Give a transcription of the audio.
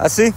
¿Ah, Así.